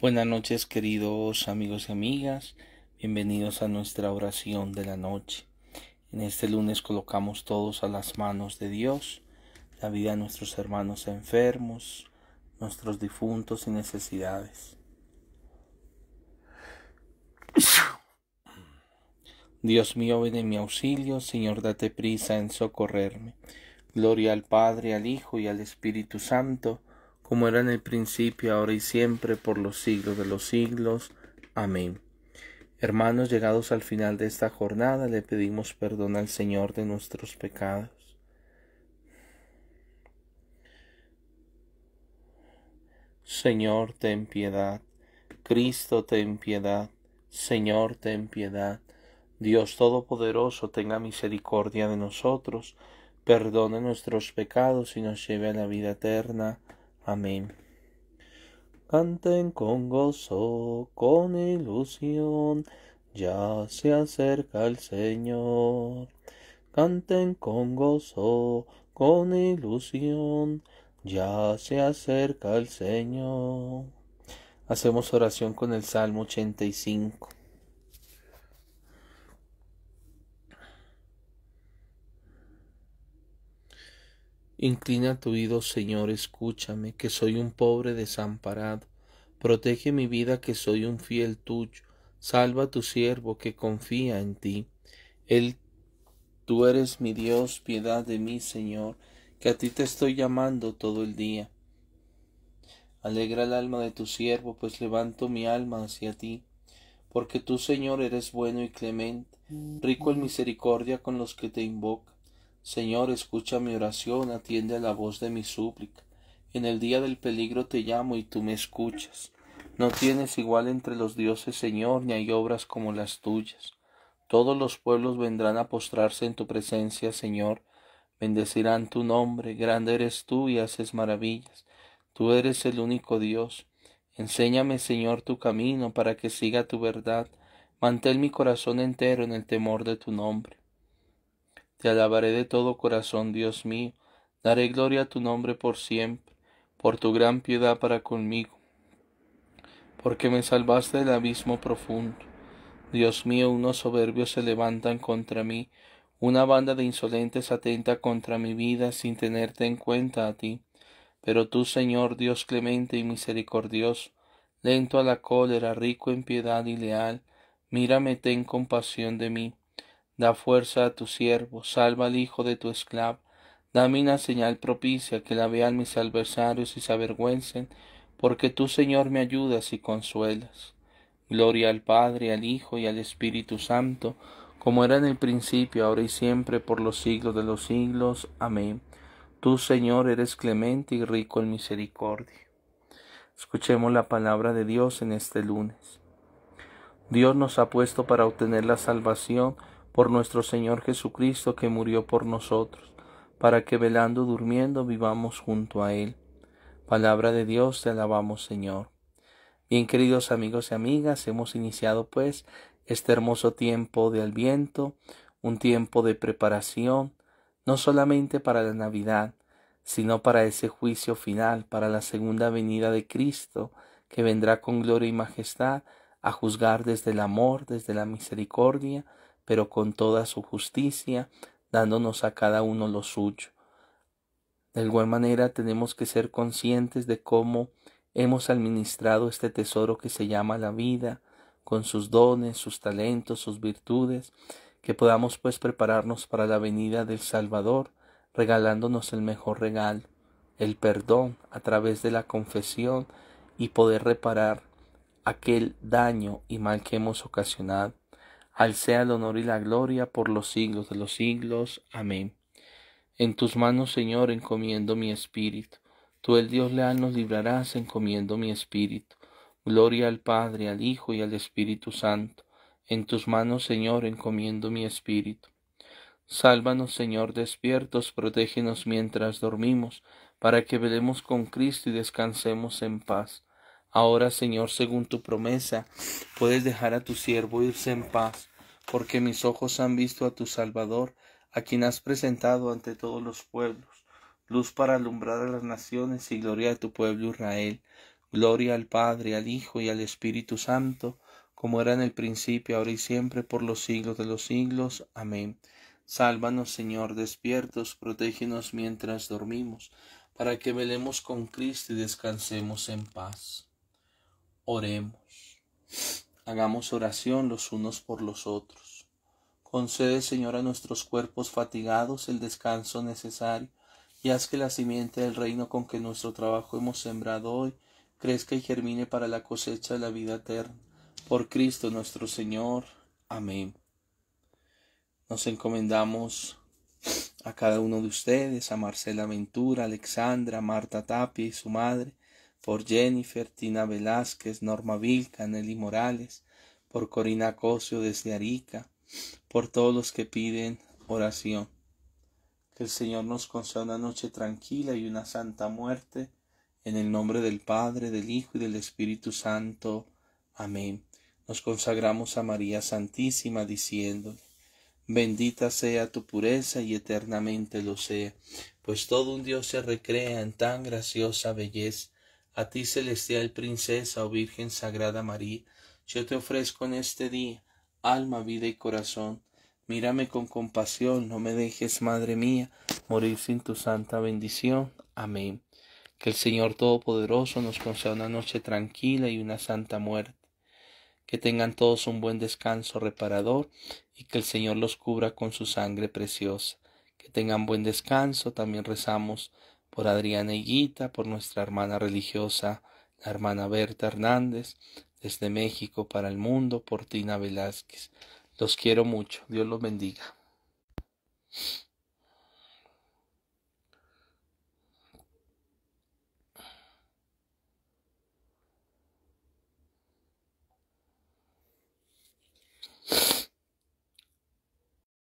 Buenas noches queridos amigos y amigas, bienvenidos a nuestra oración de la noche. En este lunes colocamos todos a las manos de Dios, la vida de nuestros hermanos enfermos, nuestros difuntos y necesidades. Dios mío, ven en mi auxilio, Señor, date prisa en socorrerme. Gloria al Padre, al Hijo y al Espíritu Santo, como era en el principio, ahora y siempre, por los siglos de los siglos. Amén. Hermanos, llegados al final de esta jornada, le pedimos perdón al Señor de nuestros pecados. Señor, ten piedad. Cristo, ten piedad. Señor, ten piedad. Dios Todopoderoso, tenga misericordia de nosotros, perdone nuestros pecados y nos lleve a la vida eterna. Amén. Canten con gozo, con ilusión, ya se acerca el Señor. Canten con gozo, con ilusión, ya se acerca el Señor. Hacemos oración con el Salmo 85. Inclina tu oído, Señor, escúchame, que soy un pobre desamparado. Protege mi vida, que soy un fiel tuyo. Salva a tu siervo, que confía en ti. Él, tú eres mi Dios, piedad de mí, Señor, que a ti te estoy llamando todo el día. Alegra el alma de tu siervo, pues levanto mi alma hacia ti, porque tú, Señor, eres bueno y clemente, rico en misericordia con los que te invocan Señor, escucha mi oración, atiende a la voz de mi súplica. En el día del peligro te llamo y tú me escuchas. No tienes igual entre los dioses, Señor, ni hay obras como las tuyas. Todos los pueblos vendrán a postrarse en tu presencia, Señor. Bendecirán tu nombre, grande eres tú y haces maravillas. Tú eres el único Dios. Enséñame, Señor, tu camino para que siga tu verdad. Mantén mi corazón entero en el temor de tu nombre. Te alabaré de todo corazón, Dios mío. Daré gloria a tu nombre por siempre, por tu gran piedad para conmigo, porque me salvaste del abismo profundo. Dios mío, unos soberbios se levantan contra mí, una banda de insolentes atenta contra mi vida sin tenerte en cuenta a ti. Pero tú, Señor, Dios clemente y misericordioso, lento a la cólera, rico en piedad y leal, mírame, ten compasión de mí Da fuerza a tu siervo, salva al hijo de tu esclavo. Dame una señal propicia que la vean mis adversarios y se avergüencen, porque tú, Señor, me ayudas y consuelas. Gloria al Padre, al Hijo y al Espíritu Santo, como era en el principio, ahora y siempre, por los siglos de los siglos. Amén. Tú, Señor, eres clemente y rico en misericordia. Escuchemos la palabra de Dios en este lunes. Dios nos ha puesto para obtener la salvación por nuestro Señor Jesucristo que murió por nosotros, para que velando durmiendo vivamos junto a Él. Palabra de Dios, te alabamos Señor. Bien queridos amigos y amigas, hemos iniciado pues este hermoso tiempo de Adviento, un tiempo de preparación, no solamente para la Navidad, sino para ese juicio final, para la segunda venida de Cristo, que vendrá con gloria y majestad a juzgar desde el amor, desde la misericordia, pero con toda su justicia, dándonos a cada uno lo suyo. De igual manera tenemos que ser conscientes de cómo hemos administrado este tesoro que se llama la vida, con sus dones, sus talentos, sus virtudes, que podamos pues prepararnos para la venida del Salvador, regalándonos el mejor regalo, el perdón a través de la confesión y poder reparar aquel daño y mal que hemos ocasionado. Al sea el honor y la gloria por los siglos de los siglos. Amén. En tus manos, Señor, encomiendo mi espíritu. Tú, el Dios leal, nos librarás encomiendo mi espíritu. Gloria al Padre, al Hijo y al Espíritu Santo. En tus manos, Señor, encomiendo mi espíritu. Sálvanos, Señor, despiertos, protégenos mientras dormimos, para que velemos con Cristo y descansemos en paz. Ahora, Señor, según tu promesa, puedes dejar a tu siervo irse en paz, porque mis ojos han visto a tu Salvador, a quien has presentado ante todos los pueblos, luz para alumbrar a las naciones y gloria de tu pueblo Israel. Gloria al Padre, al Hijo y al Espíritu Santo, como era en el principio, ahora y siempre, por los siglos de los siglos. Amén. Sálvanos, Señor, despiertos, protégenos mientras dormimos, para que velemos con Cristo y descansemos en paz. Oremos. Hagamos oración los unos por los otros. Concede, Señor, a nuestros cuerpos fatigados el descanso necesario, y haz que la simiente del reino con que nuestro trabajo hemos sembrado hoy crezca y germine para la cosecha de la vida eterna. Por Cristo nuestro Señor. Amén. Nos encomendamos a cada uno de ustedes, a Marcela Ventura, Alexandra, Marta Tapia y su madre, por Jennifer, Tina Velázquez, Norma Vilca, Nelly Morales, por Corina Cosio desde Arica, por todos los que piden oración. Que el Señor nos conceda una noche tranquila y una santa muerte en el nombre del Padre, del Hijo y del Espíritu Santo. Amén. Nos consagramos a María Santísima diciéndole, bendita sea tu pureza y eternamente lo sea, pues todo un Dios se recrea en tan graciosa belleza. A ti, celestial princesa o Virgen Sagrada María, yo te ofrezco en este día alma, vida y corazón. Mírame con compasión, no me dejes, Madre mía, morir sin tu santa bendición. Amén. Que el Señor Todopoderoso nos conceda una noche tranquila y una santa muerte. Que tengan todos un buen descanso reparador y que el Señor los cubra con su sangre preciosa. Que tengan buen descanso. También rezamos por Adriana Higuita, por nuestra hermana religiosa, la hermana Berta Hernández, desde México para el mundo, por Tina Velázquez. Los quiero mucho. Dios los bendiga.